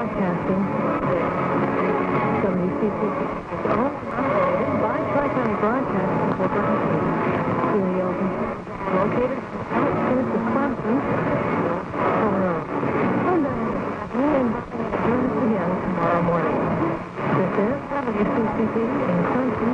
Broadcasting. WCCP is owned and operated by Tri-County Broadcasting Corporation. Julie Elton, located outskirts of Clemson, Colorado. Come down and join us again tomorrow morning. This is WCCP in Clemson,